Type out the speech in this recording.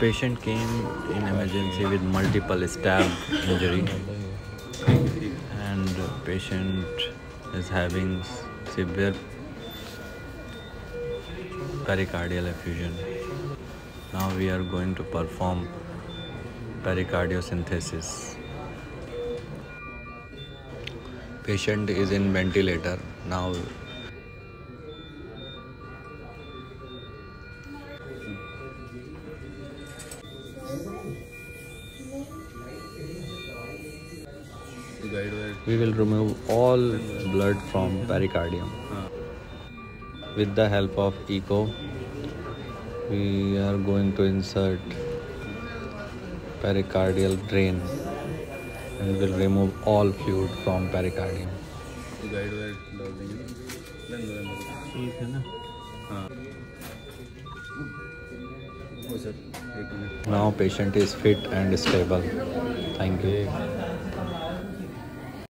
patient came in emergency with multiple stab injury. And patient is having severe pericardial effusion. Now we are going to perform pericardiocentesis. Patient is in ventilator. Now we will remove all blood from pericardium with the help of echo we are going to insert pericardial drain and will remove all fluid from pericardium ठीक है ना हाँ ओ sir एक minute now patient is fit